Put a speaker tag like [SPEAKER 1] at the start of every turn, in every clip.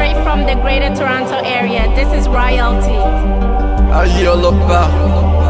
[SPEAKER 1] straight from the Greater Toronto Area. This is Royalty. Ayolopa.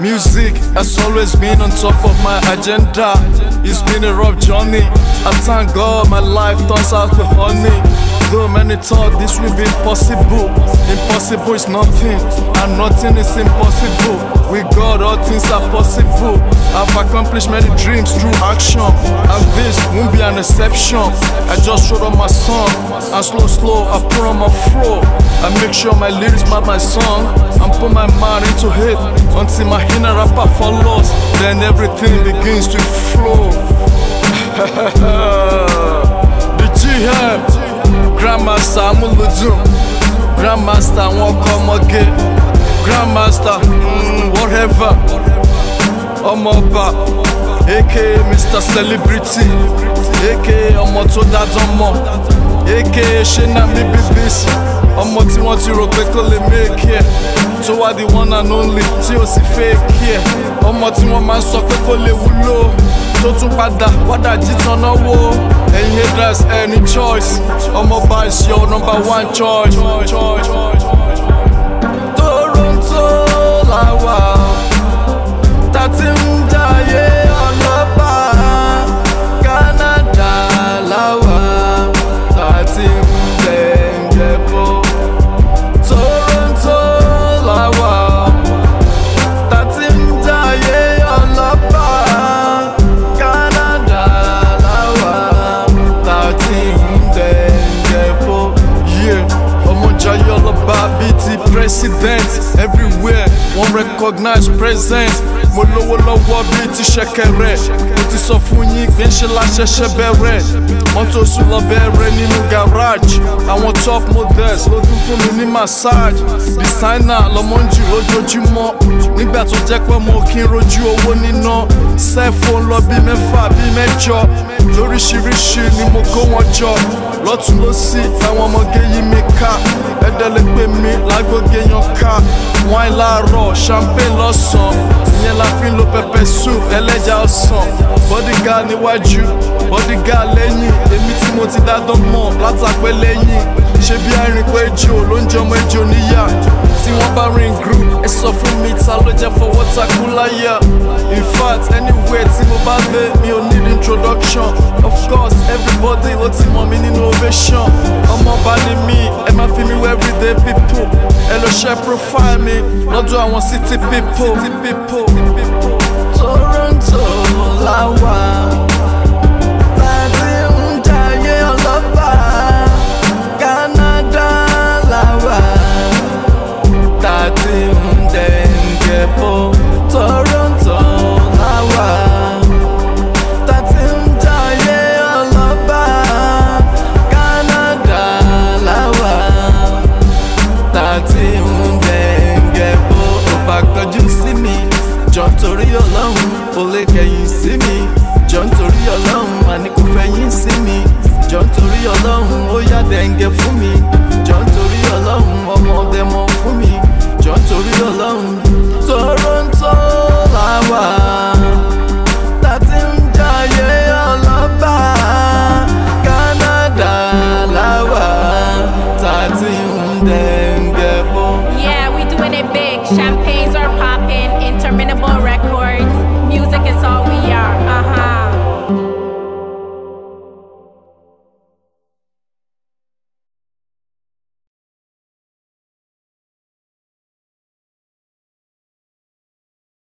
[SPEAKER 1] Music has always been on top of my agenda. It's been a rough journey. I thank God my life turns out to honey. Many thought this will be impossible. Impossible is nothing, and nothing is impossible. With God, all things are possible. I've accomplished many dreams through action, and this won't be an exception. I just wrote up my song, and slow, slow, I put on my flow. I make sure my lyrics match my song, and put my mind into it until my inner rapper follows. Then everything begins to flow. the GM. grandmaster amúlùdùn grandmaster àwọn ọkọ ọmọge grandmaster mm, whatever ọmọọba aka mr celebrity aka ọmọ tó dájọ́ mọ̀ aka ṣẹ́nàmí bbc ọmọ tí wọ́n ti rò pé kó lè make ẹ̀ tó wá di one and only tí ó sì fake ẹ̀ ọmọ tí wọ́n máa ń sọ pé kó lè wúlò tó tún padà wádà jí tán náwó. And he does any choice. I'm a vice, your number one choice. wọ́n recognize presence mo lówó lọ́wọ́ bíi ti ṣẹ̀kẹ̀rẹ̀ mo ti sọ fún yín pé ṣe la ṣẹ̀ṣẹ̀ bẹ̀rẹ̀ sùn lọ bẹ̀rẹ̀ nínú garage àwọn top models ló tún fún mi ní massage designer lọmọ ń jù lójoojúmọ́ nígbà tó jẹ́ pé mo kí n rojú owó níná cell phone lọ bíi mẹ́fà bíi mẹ́jọ lóríṣiríṣi ni mo kó wọn jọ lọ́tún lọ́sí àwọn ọmọge yí mi ká ẹ̀dẹ̀ lè pè mí lágbóge yan ká wine láàárọ̀ champagne lọ́sàn-án ìyẹn la fi ń lo pẹpẹ soup ẹlẹ́ja ọsàn bodyguard níwájú bodyguard lẹ́yìn èmi tí mo ti dá dánmọ̀ látàpẹ́ lẹ́yìn ṣe bí àìrìn pé ejò ló ń jẹ ọmọ ejò níyà tí wọ́n bá rìn group ẹ sọ fún mi ta ló jẹ́ fọwọ́ takú láyà in fact anywhere tí mo bá dé. motivation ọmọ ọba ni mi ẹ máa fi mi wọ everyday people And the chef profile me. do I want city people. Toronto la wà. bẹ́ẹ̀ yẹ wo ò bá kọjú sí mi jọ nítorí ọlọ́run ò lè kẹ̀yìn sí mi jọ nítorí ọlọ́run àní kò fẹ̀yìn sí mi jọ nítorí ọlọ́run ó yá dẹ̀ǹgẹ̀ fún mi. champagne